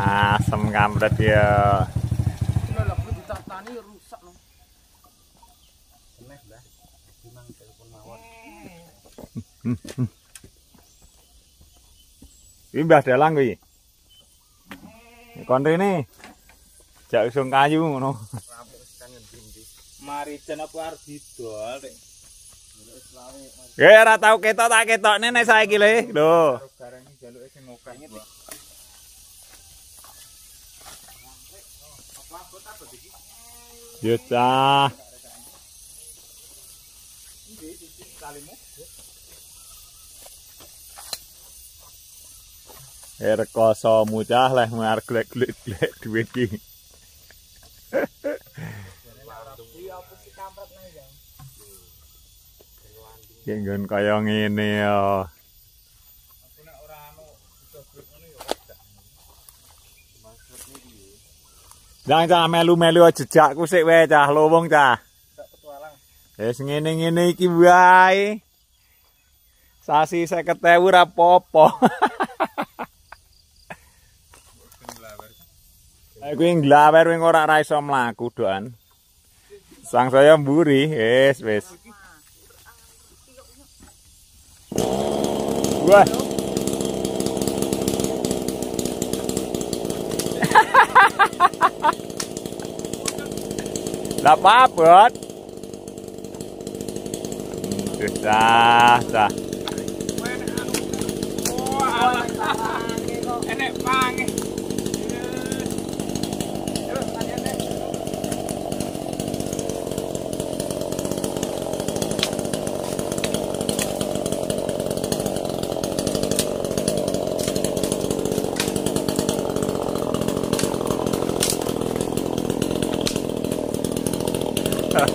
Asem kampret ya. Iki Mbah Dalang kuwi. Kon rene. Jak usung kayu ngono. Mari jan apa arep didol rek. Ya ora tau ketok tak ketokne nek saiki le. Lho. Iki jaluke sing ngokeh. Yo cah. Rekoso mucah leh mar glek-glek duit iki. Ki nggon kaya ngene ya. Jangan cah melu-melu jejakku sik wae cah lowong cah. Wis ngene-ngene iki wae. Sasi 50.000 ora apa-apa. Aku kuwi nglawer wing ora ra iso mlaku doan. Sang saya mburi, wis wis. Wah. Lah papet. Dah, dah.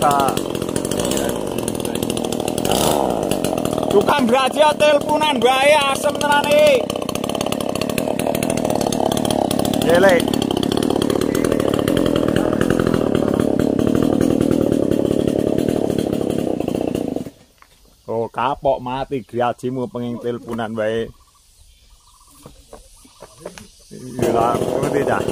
Enek pange. Tukang graja teleponan bae asem tenan iki. Gele. Oh, kapok mati grajimu pengen teleponan. Iya lah, ngerti dah.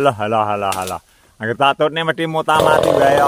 Alah, alah, alah, alah. Aku takutnya mesti mutamati wae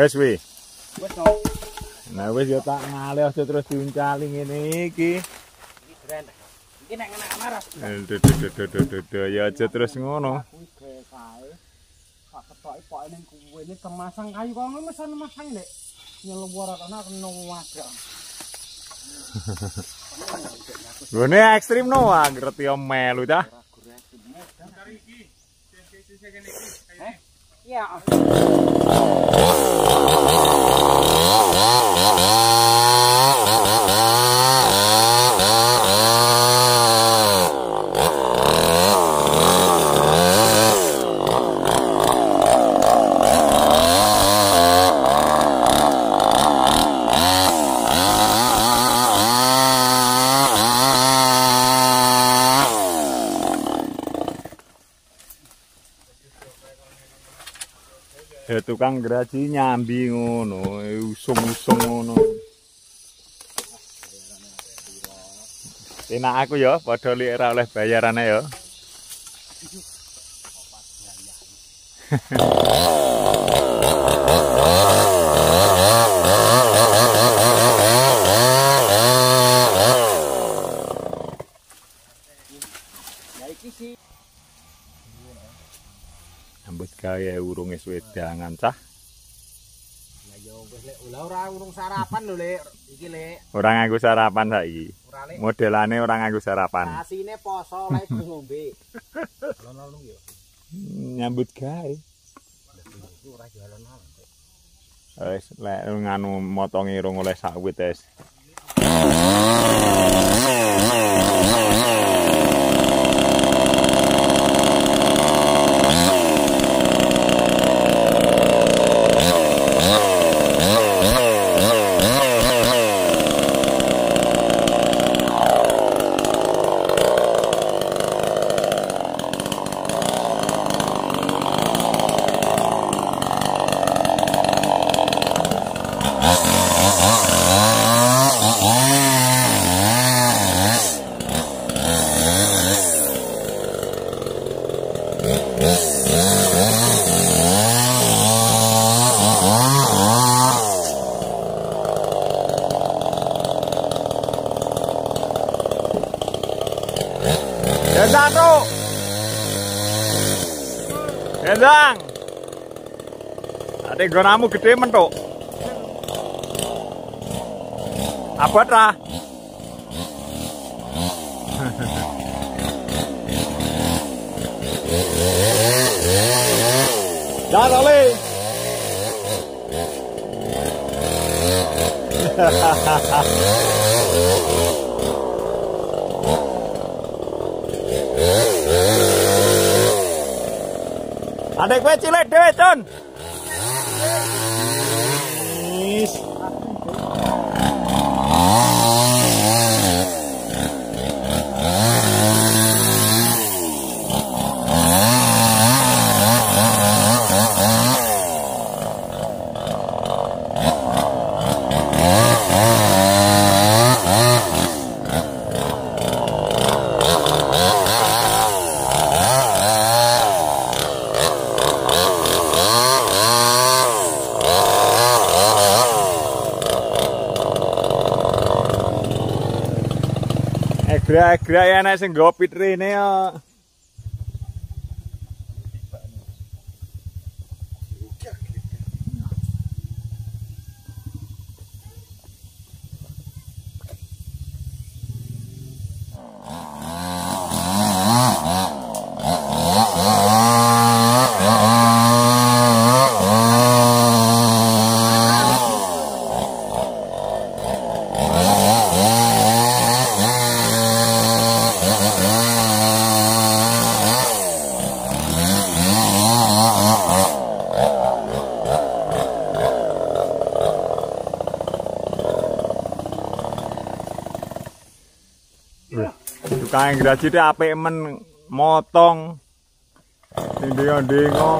Wes wi. Wes no. Nah wis ya tak ngalih aja terus diuncali ngene iki. Iki keren. Iki nek kena maras. Eh, duh, Ya aja terus ngono. Pak ketoke pokoke ning kuwene kemasang kayu kok ngono mesan masang nek nyeluwar ana kena wadah. Gone ekstrim no ah ngerti yo melu ta. Iya. Yeah. Tukang geraji nyambi ngono, usung-usung ngono. Enak aku ya, padha li ora oleh bayarane ya. Ya iki sih. Ambut gawe urung wis wedangan cah. Ya yo wis lek ora urung sarapan lho lek iki lek Ora nganggo sarapan saiki. Modelane ora nganggo sarapan. asine poso lek ngombe. Alon-alon yo. Nyambut gawe. Ora jalan alon. Wis lek nganu motongi rong oleh sawit wis. Gendang. Ade gonamu gede mentok. Abot ra? Jangan oleh. Adek kowe cilik dhewe, Cun. Egra-egra ya enak sing nggawa pit rene ya. Sayang gerajite apik men motong. Dingo dingo.